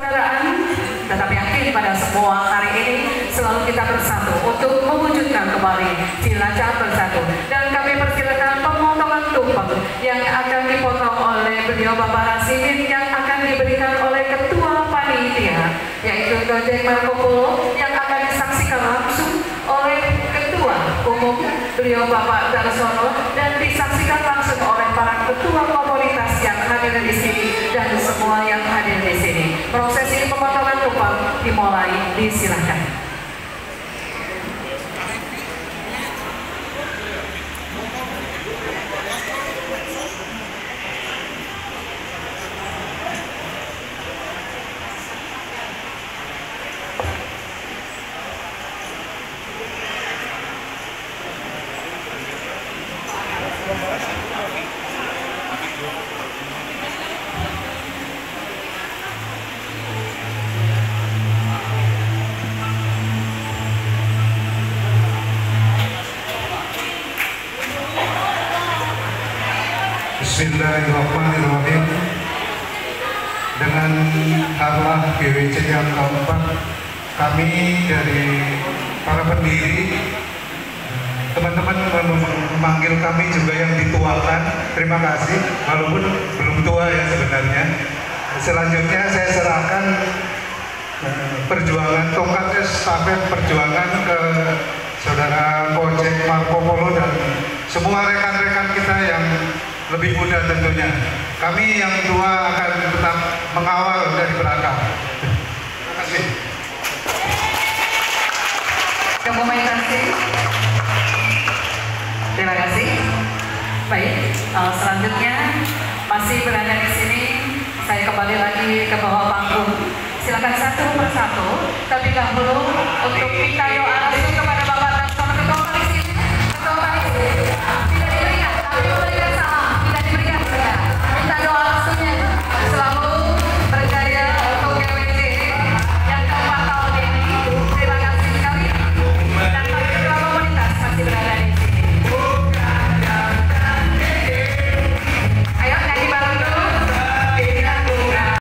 Persaudaraan, tetapi yakin pada semua hari ini selalu kita bersatu untuk mewujudkan kembali Cilacap bersatu. Dan kami persilakan pemotongan tumpeng yang akan dipotong oleh beliau Bapak Rasidin yang akan diberikan oleh Ketua Panitia, yaitu Gojek Marco Polo yang akan disaksikan langsung oleh Ketua Umum beliau Bapak Darsono dan disaksikan semua yang hadir di sini. Prosesi pemotongan tumpeng dimulai, disilakan. Bismillahirrahmanirrahim. Dengan harlah GWC yang keempat Kami dari para pendiri Teman-teman memanggil kami juga yang dituakan Terima kasih. Walaupun belum tua ya sebenarnya. Selanjutnya saya serahkan eh, perjuangan tongkat estafet perjuangan ke saudara Kojek Marco Polo dan semua rekan-rekan kita yang lebih muda tentunya. Kami yang tua akan tetap mengawal dari belakang. Terima kasih. Komunikasi. Terima kasih. Baik, uh, selanjutnya masih berada di sini. Saya kembali lagi ke bawah panggung. Silakan satu persatu. Tapi dahulu untuk Pitayo